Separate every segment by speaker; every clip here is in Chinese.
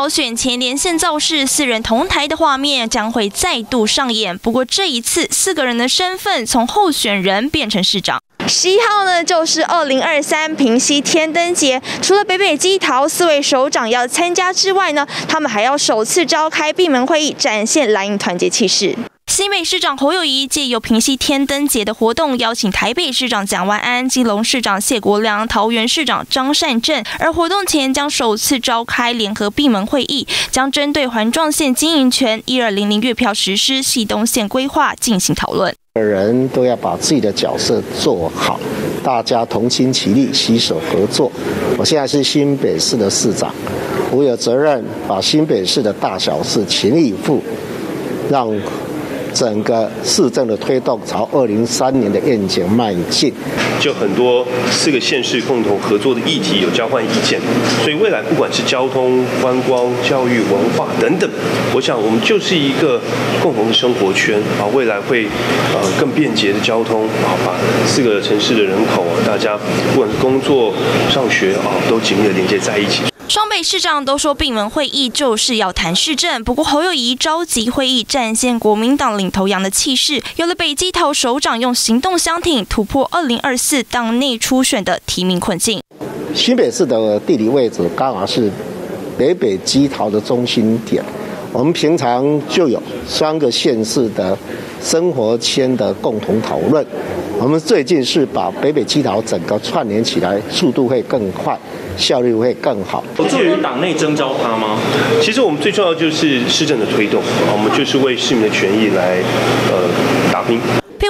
Speaker 1: 桃选前连线造势，四人同台的画面将会再度上演。不过这一次，四个人的身份从候选人变成市长。十一号呢，就是二零二三平西天灯节。除了北北基桃四位首长要参加之外呢，他们还要首次召开闭门会议，展现蓝营团结气势。新北市长侯友谊借由平息天灯节的活动，邀请台北市长蒋万安、基隆市长谢国良、桃园市长张善政，而活动前将首次召开联合闭门会议，将针对环状线经营权一二零零月票实施、系东线规划进行讨论。
Speaker 2: 人都要把自己的角色做好，大家同心齐力，携手合作。我现在是新北市的市长，我有责任把新北市的大小事全力以赴，让。整个市政的推动朝二零三年的愿景迈进，
Speaker 3: 就很多四个县市共同合作的议题有交换意见，所以未来不管是交通、观光、教育、文化等等，我想我们就是一个共同的生活圈啊，未来会呃更便捷的交通啊，把四个城市的人口啊，大家不管是工作、上学啊，都紧密的连接在一起。
Speaker 1: 市长都说闭门会议就是要谈市政，不过侯友谊召集会议，展现国民党领头羊的气势。有了北基桃首长用行动相挺，突破二零二四党内初选的提名困境。
Speaker 2: 新北市的地理位置刚好是北北基桃的中心点，我们平常就有三个县市的生活圈的共同讨论。我们最近是把北北基桃整个串联起来，速度会更快。效率会更好。
Speaker 4: 我至于党内征召他吗？
Speaker 3: 其实我们最重要就是市政的推动，我们就是为市民的权益来呃打拼。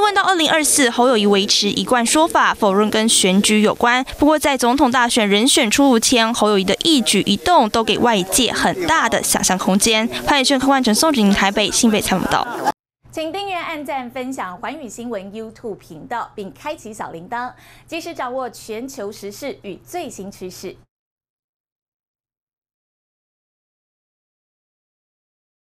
Speaker 1: 问到二零二四，侯友谊维持一贯说法，否认跟选举有关。不过在总统大选人选出炉前，侯友谊的一举一动都给外界很大的想象空间。潘宇轩、柯万成、宋景台北新北采访到。
Speaker 5: 请订阅、按赞、分享环宇新闻 YouTube 频道，并开启小铃铛，及时掌握全球时事与最新趋势。